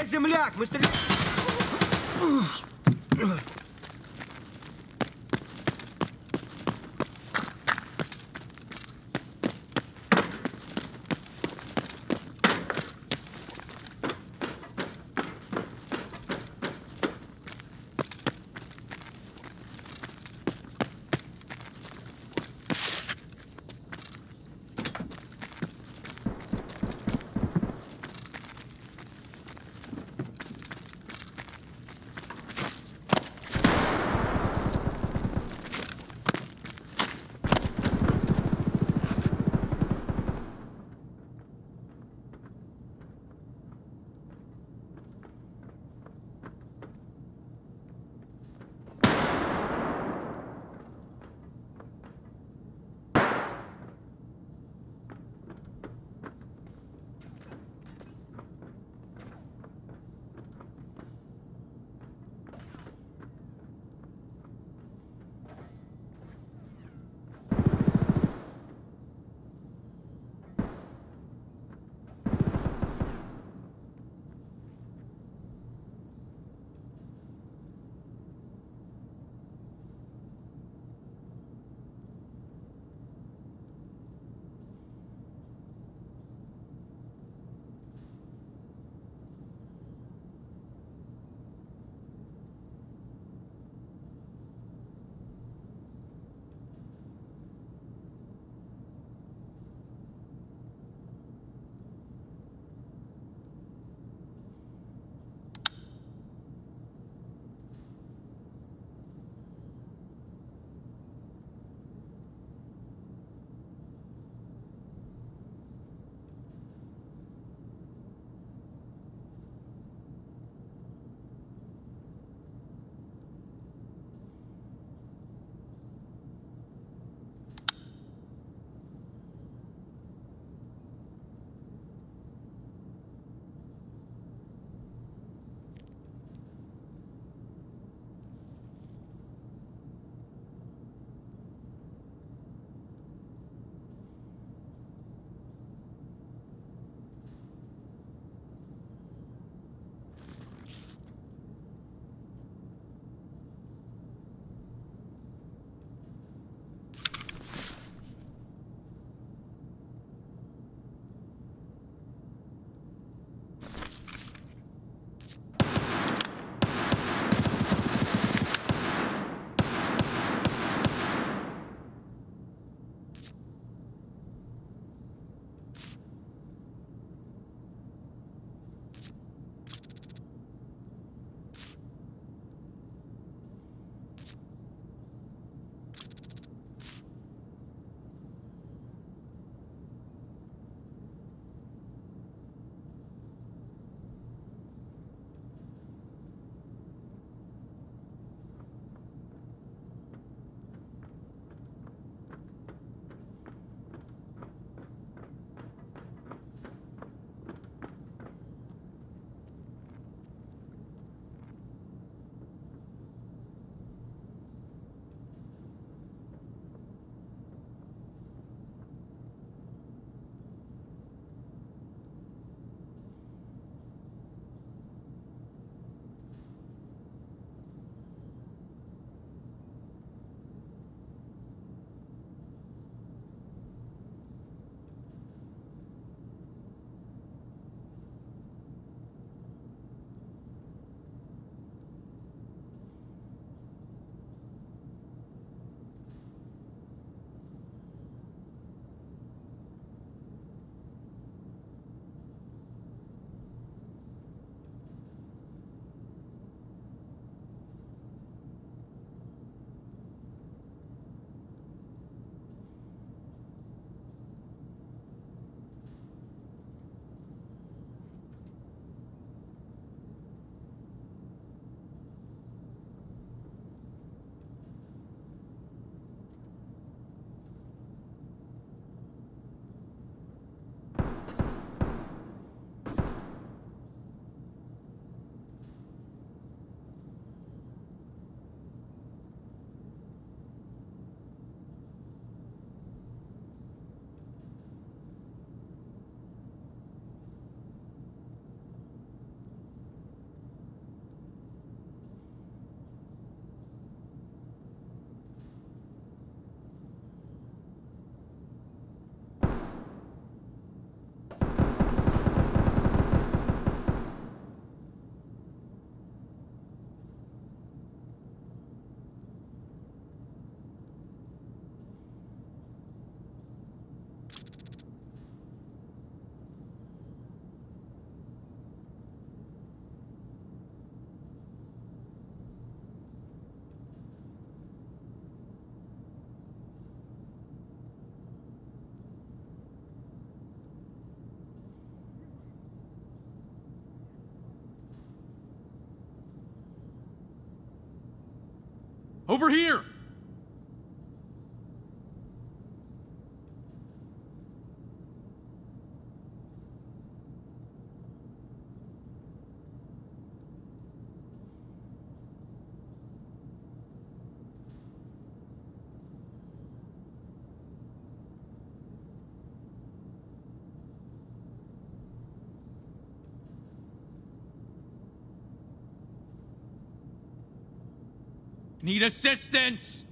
Эй, земляк, мы стреляем! Over here! Need assistance!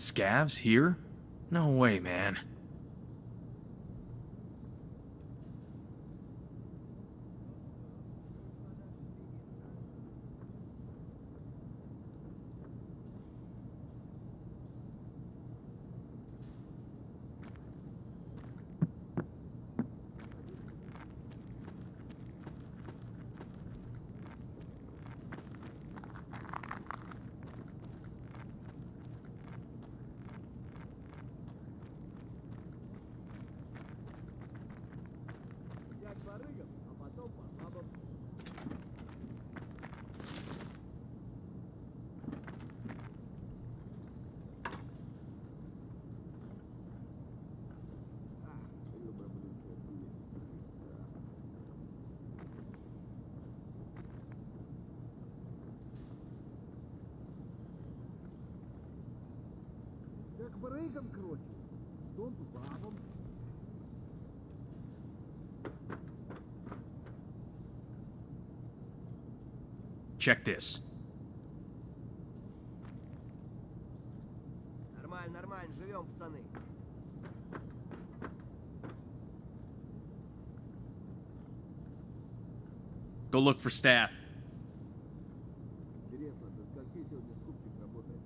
Scavs here? No way, man. снегом крутит, то бабом. Check this. Нормально, нормально, живем, пацаны. Go look for staff. Интересно, до скольки сегодня скупчик работает?